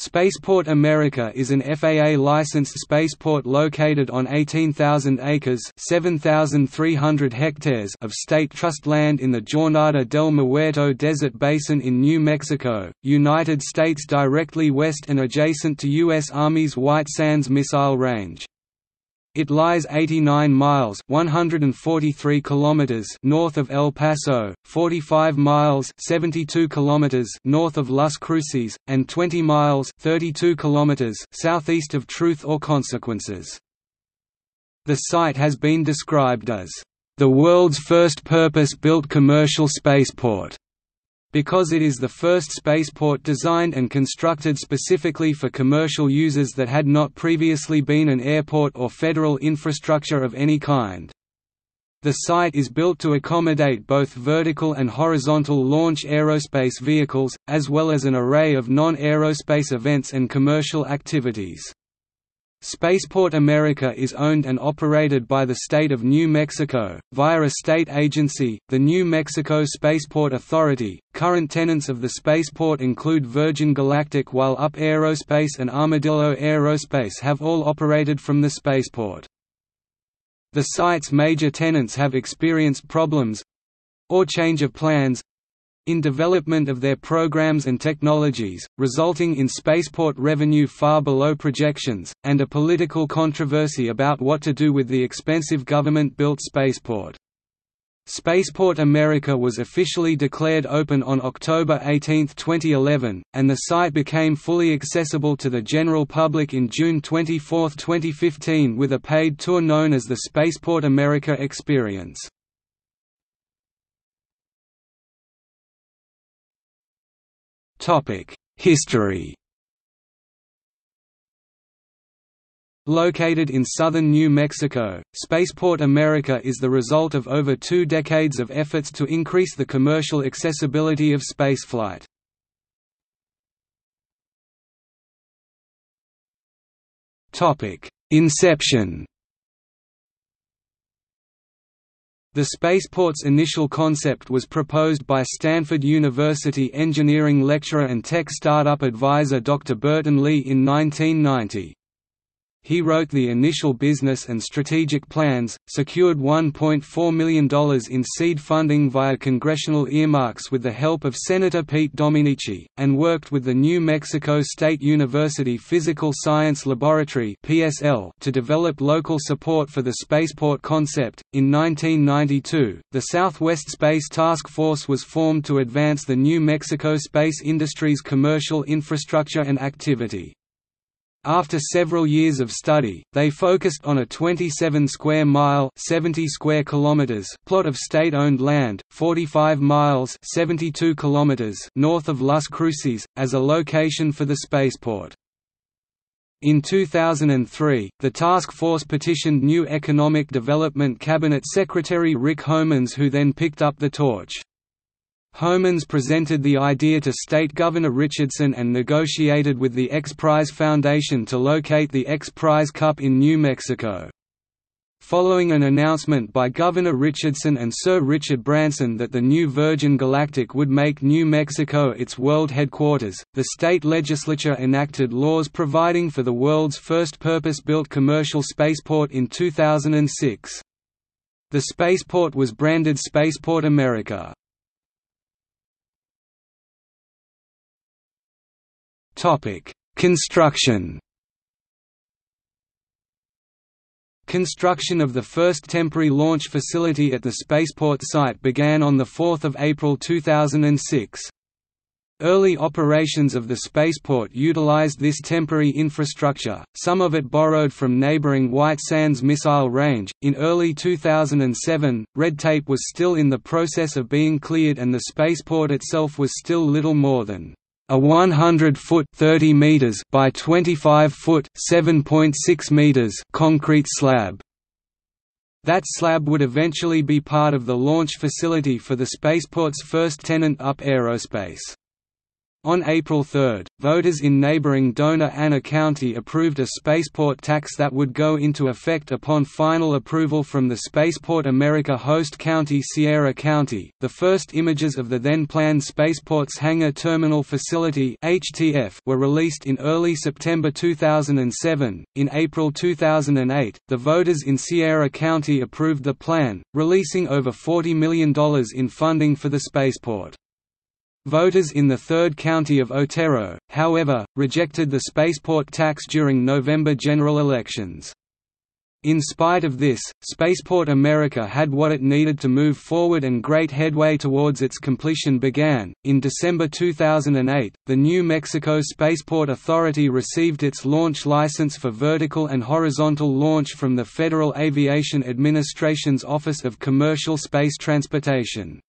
Spaceport America is an FAA-licensed spaceport located on 18,000 acres (7,300 hectares) of state trust land in the Jornada del Muerto Desert Basin in New Mexico, United States directly west and adjacent to U.S. Army's White Sands Missile Range. It lies 89 miles (143 kilometers) north of El Paso, 45 miles (72 kilometers) north of Las Cruces, and 20 miles (32 kilometers) southeast of Truth or Consequences. The site has been described as the world's first purpose-built commercial spaceport because it is the first spaceport designed and constructed specifically for commercial users that had not previously been an airport or federal infrastructure of any kind. The site is built to accommodate both vertical and horizontal launch aerospace vehicles, as well as an array of non-aerospace events and commercial activities. Spaceport America is owned and operated by the state of New Mexico, via a state agency, the New Mexico Spaceport Authority. Current tenants of the spaceport include Virgin Galactic while UP Aerospace and Armadillo Aerospace have all operated from the spaceport. The site's major tenants have experienced problems or change of plans in development of their programs and technologies, resulting in spaceport revenue far below projections, and a political controversy about what to do with the expensive government-built spaceport. Spaceport America was officially declared open on October 18, 2011, and the site became fully accessible to the general public in June 24, 2015 with a paid tour known as the Spaceport America Experience. History Located in southern New Mexico, Spaceport America is the result of over two decades of efforts to increase the commercial accessibility of spaceflight. Inception The spaceport's initial concept was proposed by Stanford University engineering lecturer and tech startup advisor Dr. Burton Lee in 1990. He wrote the initial business and strategic plans, secured $1.4 million in seed funding via congressional earmarks with the help of Senator Pete Domenici, and worked with the New Mexico State University Physical Science Laboratory (PSL) to develop local support for the spaceport concept. In 1992, the Southwest Space Task Force was formed to advance the New Mexico space industry's commercial infrastructure and activity. After several years of study, they focused on a 27 square mile 70 square kilometers plot of state-owned land, 45 miles 72 kilometers north of Las Cruces, as a location for the spaceport. In 2003, the task force petitioned new Economic Development Cabinet Secretary Rick Homans who then picked up the torch. Homans presented the idea to State Governor Richardson and negotiated with the X Prize Foundation to locate the X Prize Cup in New Mexico. Following an announcement by Governor Richardson and Sir Richard Branson that the new Virgin Galactic would make New Mexico its world headquarters, the state legislature enacted laws providing for the world's first purpose-built commercial spaceport in 2006. The spaceport was branded Spaceport America. Topic: Construction. Construction of the first temporary launch facility at the spaceport site began on 4 April 2006. Early operations of the spaceport utilized this temporary infrastructure, some of it borrowed from neighboring White Sands Missile Range. In early 2007, red tape was still in the process of being cleared and the spaceport itself was still little more than a 100-foot (30 meters) by 25-foot (7.6 meters) concrete slab. That slab would eventually be part of the launch facility for the spaceport's first tenant UP Aerospace. On April 3, voters in neighboring Dona Ana County approved a spaceport tax that would go into effect upon final approval from the Spaceport America host county Sierra County. The first images of the then planned Spaceport's Hangar Terminal Facility (HTF) were released in early September 2007. In April 2008, the voters in Sierra County approved the plan, releasing over $40 million in funding for the spaceport. Voters in the third county of Otero, however, rejected the spaceport tax during November general elections. In spite of this, Spaceport America had what it needed to move forward and great headway towards its completion began. In December 2008, the New Mexico Spaceport Authority received its launch license for vertical and horizontal launch from the Federal Aviation Administration's Office of Commercial Space Transportation.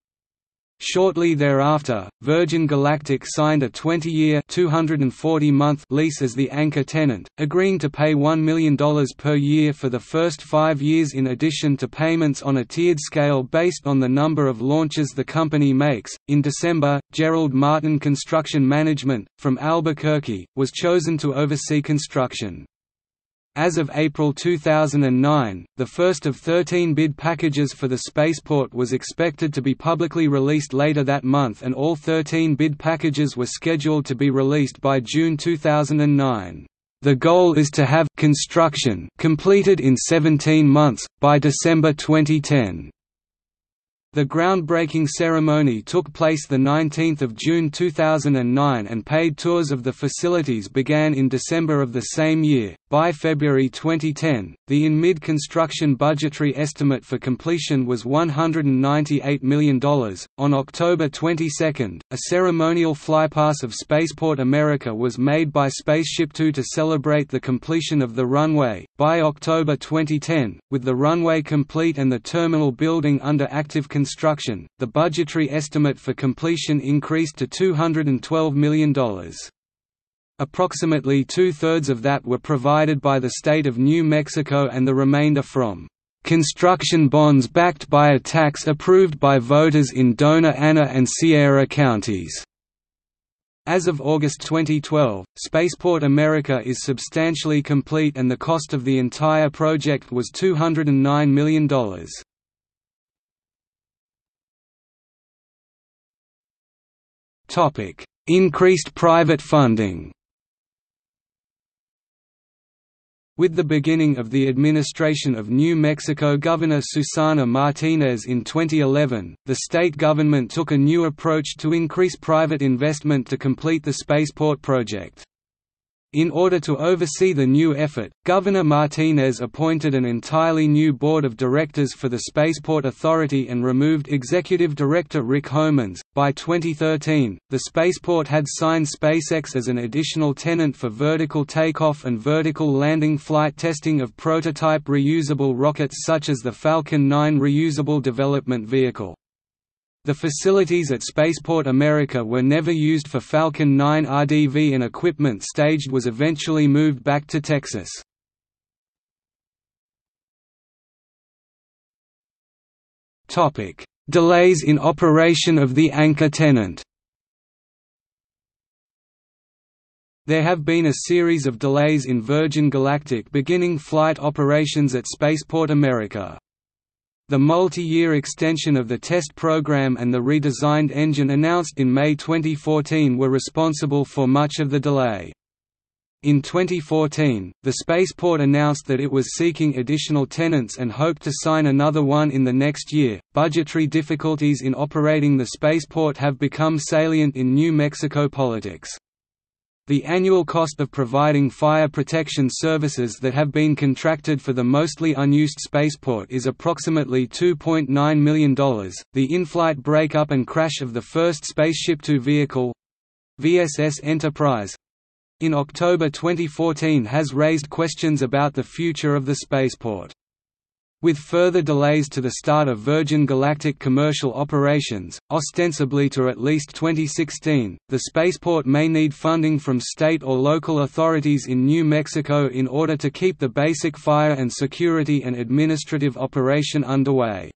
Shortly thereafter, Virgin Galactic signed a 20-year (240-month) lease as the anchor tenant, agreeing to pay $1 million per year for the first five years in addition to payments on a tiered scale based on the number of launches the company makes. In December, Gerald Martin Construction Management, from Albuquerque, was chosen to oversee construction. As of April 2009, the first of 13 bid packages for the spaceport was expected to be publicly released later that month and all 13 bid packages were scheduled to be released by June 2009. The goal is to have construction completed in 17 months, by December 2010. The groundbreaking ceremony took place 19 June 2009 and paid tours of the facilities began in December of the same year. By February 2010, the in mid-construction budgetary estimate for completion was $198 million. On October 22, a ceremonial flypast of Spaceport America was made by Spaceship Two to celebrate the completion of the runway. By October 2010, with the runway complete and the terminal building under active construction, the budgetary estimate for completion increased to $212 million. Approximately two-thirds of that were provided by the state of New Mexico and the remainder from construction bonds backed by a tax approved by voters in Dona Ana and Sierra counties. As of August 2012, Spaceport America is substantially complete and the cost of the entire project was $209 million. Increased private funding With the beginning of the administration of New Mexico Governor Susana Martinez in 2011, the state government took a new approach to increase private investment to complete the spaceport project. In order to oversee the new effort, Governor Martinez appointed an entirely new board of directors for the Spaceport Authority and removed Executive Director Rick Homans. By 2013, the spaceport had signed SpaceX as an additional tenant for vertical takeoff and vertical landing flight testing of prototype reusable rockets such as the Falcon 9 reusable development vehicle. The facilities at Spaceport America were never used for Falcon 9 RDV and equipment staged was eventually moved back to Texas. Delays in operation of the anchor tenant There have been a series of delays in Virgin Galactic beginning flight operations at Spaceport America. The multi-year extension of the test program and the redesigned engine announced in May 2014 were responsible for much of the delay. In 2014, the spaceport announced that it was seeking additional tenants and hoped to sign another one in the next year. Budgetary difficulties in operating the spaceport have become salient in New Mexico politics. The annual cost of providing fire protection services that have been contracted for the mostly unused spaceport is approximately $2.9 million. The in flight breakup and crash of the first Spaceship Two vehicle VSS Enterprise in October 2014 has raised questions about the future of the spaceport. With further delays to the start of Virgin Galactic commercial operations, ostensibly to at least 2016, the spaceport may need funding from state or local authorities in New Mexico in order to keep the basic fire and security and administrative operation underway.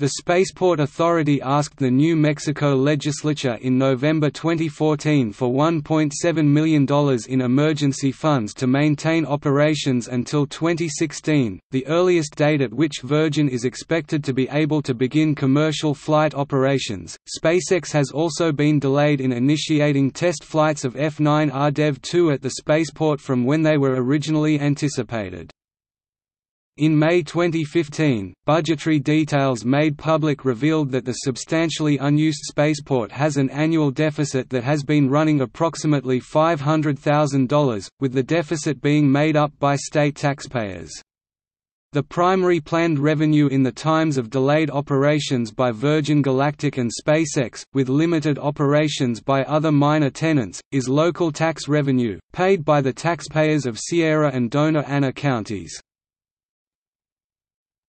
The Spaceport Authority asked the New Mexico legislature in November 2014 for $1.7 million in emergency funds to maintain operations until 2016, the earliest date at which Virgin is expected to be able to begin commercial flight operations. SpaceX has also been delayed in initiating test flights of F9 RDEV 2 at the spaceport from when they were originally anticipated. In May 2015, budgetary details made public revealed that the substantially unused spaceport has an annual deficit that has been running approximately $500,000, with the deficit being made up by state taxpayers. The primary planned revenue in the times of delayed operations by Virgin Galactic and SpaceX, with limited operations by other minor tenants, is local tax revenue, paid by the taxpayers of Sierra and Dona Ana counties.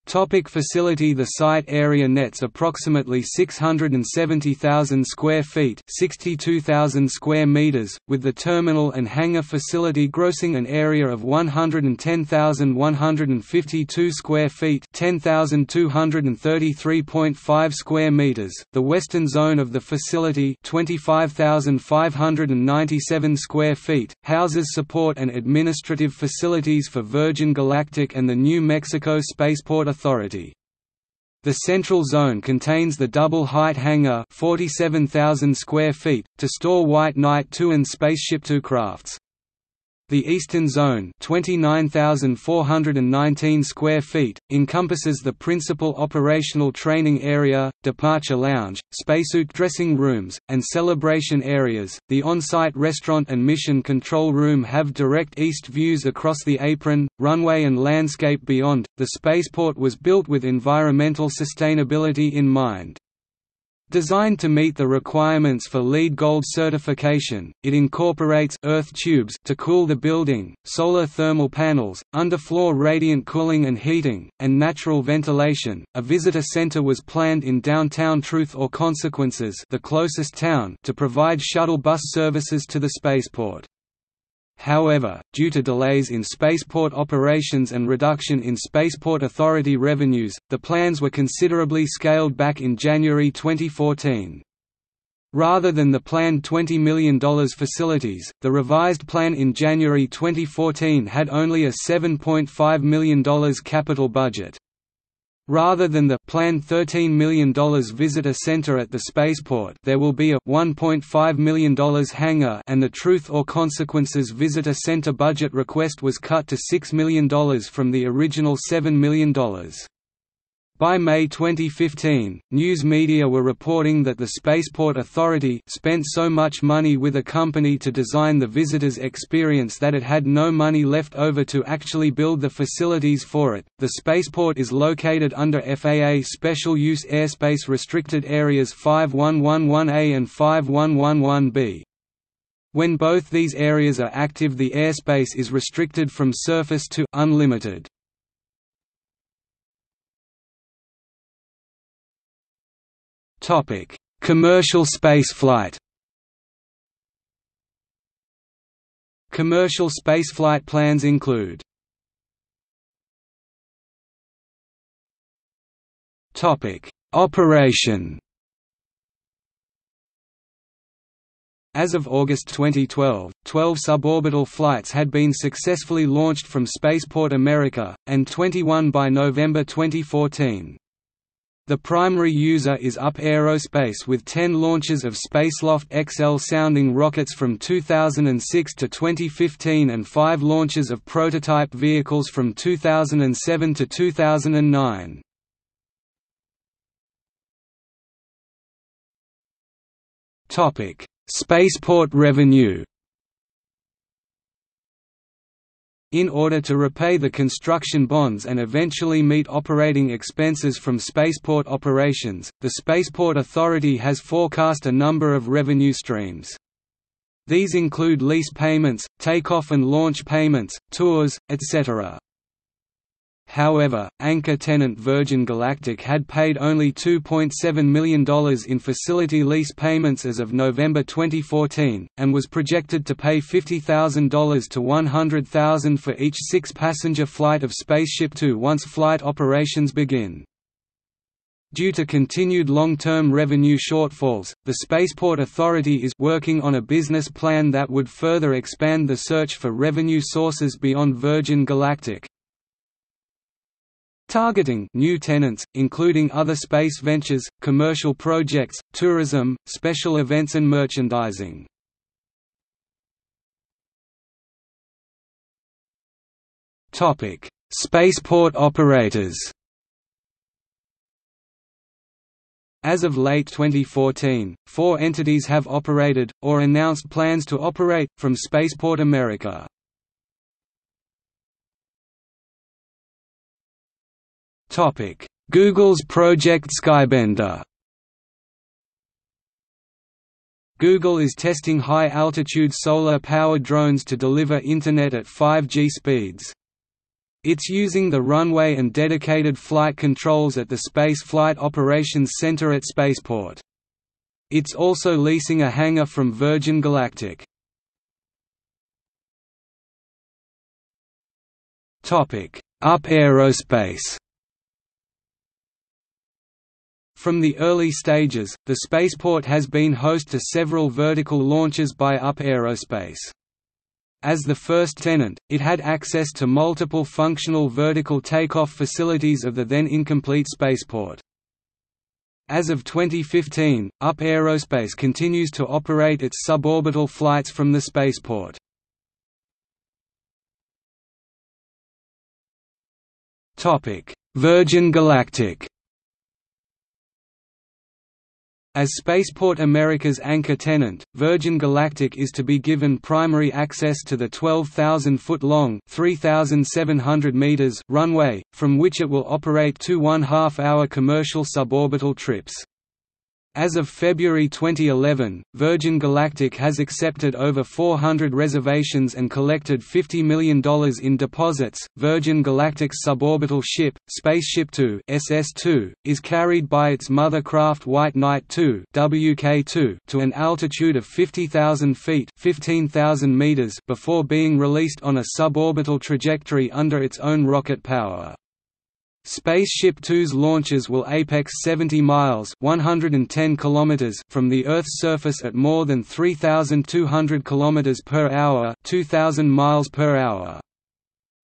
Topic facility The site area nets approximately 670,000 square feet 62,000 square meters, with the terminal and hangar facility grossing an area of 110,152 square feet 10,233.5 square meters. The western zone of the facility 25,597 square feet, houses support and administrative facilities for Virgin Galactic and the New Mexico Spaceport Authority. The central zone contains the double-height hangar 47,000 square feet, to store White Knight 2 and Spaceship Two crafts. The eastern zone 29,419 square feet, encompasses the principal operational training area, departure lounge, spacesuit dressing rooms, and celebration areas. The on-site restaurant and mission control room have direct east views across the apron, runway and landscape beyond. The spaceport was built with environmental sustainability in mind. Designed to meet the requirements for LEED Gold certification, it incorporates earth tubes to cool the building, solar thermal panels, underfloor radiant cooling and heating, and natural ventilation. A visitor center was planned in downtown Truth or Consequences, the closest town, to provide shuttle bus services to the spaceport. However, due to delays in spaceport operations and reduction in Spaceport Authority revenues, the plans were considerably scaled back in January 2014. Rather than the planned $20 million facilities, the revised plan in January 2014 had only a $7.5 million capital budget. Rather than the planned $13 million visitor center at the spaceport there will be a $1.5 million hangar and the Truth or Consequences visitor center budget request was cut to $6 million from the original $7 million. By May 2015, news media were reporting that the Spaceport Authority spent so much money with a company to design the visitor's experience that it had no money left over to actually build the facilities for it. The spaceport is located under FAA Special Use Airspace Restricted Areas 5111A and 5111B. When both these areas are active the airspace is restricted from surface to unlimited. Topic: Commercial spaceflight. Commercial spaceflight plans include Topic: Operation. As of August 2012, 12 suborbital flights had been successfully launched from Spaceport America, and 21 by November 2014. The primary user is UP Aerospace with 10 launches of Spaceloft XL sounding rockets from 2006 to 2015 and 5 launches of prototype vehicles from 2007 to 2009. Spaceport revenue In order to repay the construction bonds and eventually meet operating expenses from spaceport operations, the Spaceport Authority has forecast a number of revenue streams. These include lease payments, takeoff and launch payments, tours, etc. However, anchor tenant Virgin Galactic had paid only $2.7 million in facility lease payments as of November 2014, and was projected to pay $50,000 to 100,000 for each six-passenger flight of Spaceship Two once flight operations begin. Due to continued long-term revenue shortfalls, the Spaceport Authority is working on a business plan that would further expand the search for revenue sources beyond Virgin Galactic. Targeting new tenants, including other space ventures, commercial projects, tourism, special events and merchandising. Spaceport operators As of late 2014, four entities have operated, or announced plans to operate, from Spaceport America. Google's Project Skybender Google is testing high-altitude solar-powered drones to deliver Internet at 5G speeds. It's using the runway and dedicated flight controls at the Space Flight Operations Center at Spaceport. It's also leasing a hangar from Virgin Galactic. Up Aerospace From the early stages, the spaceport has been host to several vertical launches by Up Aerospace. As the first tenant, it had access to multiple functional vertical takeoff facilities of the then incomplete spaceport. As of 2015, UP Aerospace continues to operate its suborbital flights from the spaceport. Virgin Galactic as Spaceport America's anchor tenant, Virgin Galactic is to be given primary access to the 12,000-foot-long runway, from which it will operate two one-half-hour commercial suborbital trips. As of February 2011, Virgin Galactic has accepted over 400 reservations and collected $50 million in deposits. Virgin Galactic's suborbital ship, Spaceship Two (SS2), is carried by its mother craft White Knight 2 (WK2) to an altitude of 50,000 feet (15,000 meters) before being released on a suborbital trajectory under its own rocket power. Spaceship Two's launches will apex 70 miles 110 kilometers from the Earth's surface at more than 3,200 kilometers per hour 2,000 miles per hour.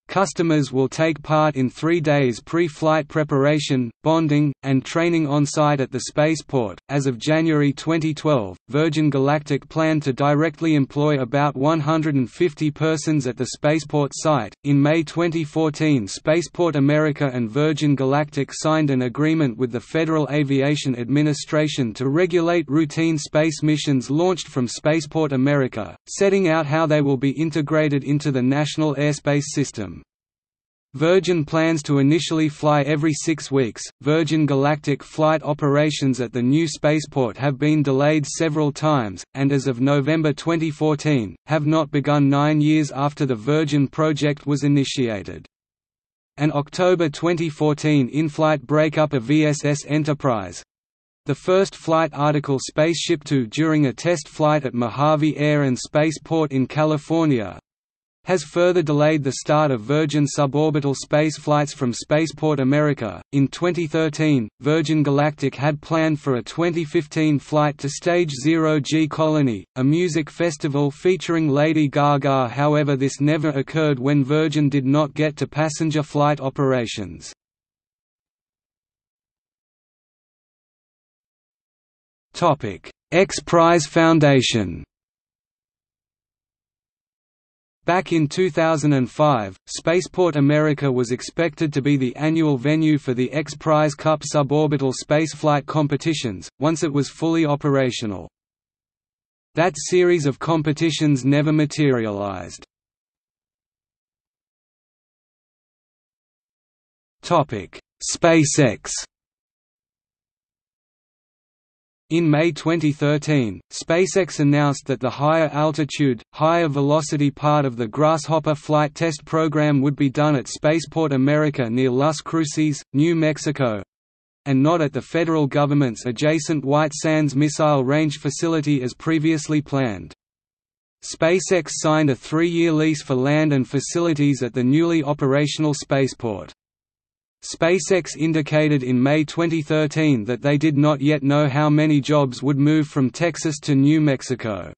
Customers will take part in three days pre-flight preparation, bonding, and training on-site at the spaceport. As of January 2012, Virgin Galactic planned to directly employ about 150 persons at the spaceport site. In May 2014, Spaceport America and Virgin Galactic signed an agreement with the Federal Aviation Administration to regulate routine space missions launched from Spaceport America, setting out how they will be integrated into the National Airspace System. Virgin plans to initially fly every six weeks. Virgin Galactic flight operations at the new spaceport have been delayed several times, and as of November 2014, have not begun nine years after the Virgin project was initiated. An October 2014 in-flight breakup of VSS Enterprise the first flight article Spaceship Two during a test flight at Mojave Air and Spaceport in California, has further delayed the start of Virgin suborbital space flights from Spaceport America. In 2013, Virgin Galactic had planned for a 2015 flight to Stage Zero G Colony, a music festival featuring Lady Gaga. However, this never occurred when Virgin did not get to passenger flight operations. X Prize Foundation Back in 2005, Spaceport America was expected to be the annual venue for the X Prize Cup suborbital spaceflight competitions, once it was fully operational. That series of competitions never materialized. SpaceX in May 2013, SpaceX announced that the higher altitude, higher velocity part of the Grasshopper flight test program would be done at Spaceport America near Las Cruces, New Mexico and not at the federal government's adjacent White Sands Missile Range facility as previously planned. SpaceX signed a three-year lease for land and facilities at the newly operational spaceport. SpaceX indicated in May 2013 that they did not yet know how many jobs would move from Texas to New Mexico.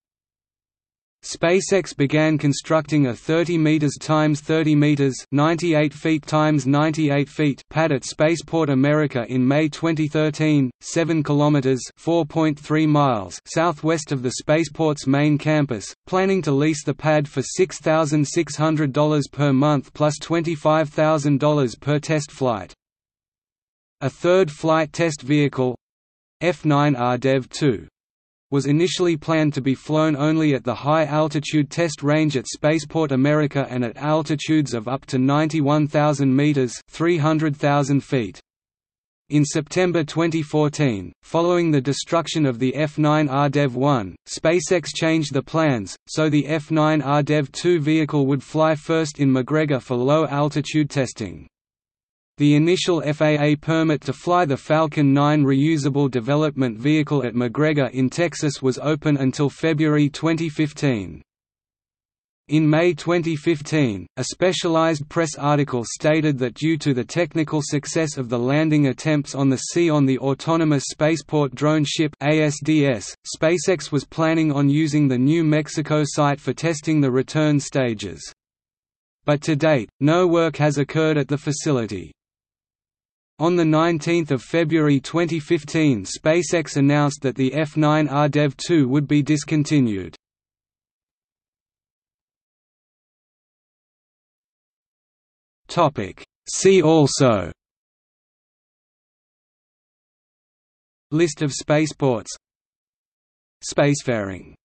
SpaceX began constructing a 30 meters times 30 meters, 98 feet times 98 feet pad at Spaceport America in May 2013, 7 kilometers, 4.3 miles southwest of the spaceport's main campus, planning to lease the pad for $6,600 per month plus $25,000 per test flight. A third flight test vehicle, F9 RDEV 2 was initially planned to be flown only at the high-altitude test range at Spaceport America and at altitudes of up to 91,000 meters (300,000 feet). In September 2014, following the destruction of the F9 RDEV-1, SpaceX changed the plans, so the F9 RDEV-2 vehicle would fly first in McGregor for low-altitude testing. The initial FAA permit to fly the Falcon 9 reusable development vehicle at McGregor in Texas was open until February 2015. In May 2015, a specialized press article stated that due to the technical success of the landing attempts on the sea on the Autonomous Spaceport Drone Ship ASDS, SpaceX was planning on using the New Mexico site for testing the return stages. But to date, no work has occurred at the facility. On 19 February 2015 SpaceX announced that the F9 RDEV-2 would be discontinued. See also. List of spaceports. Spacefaring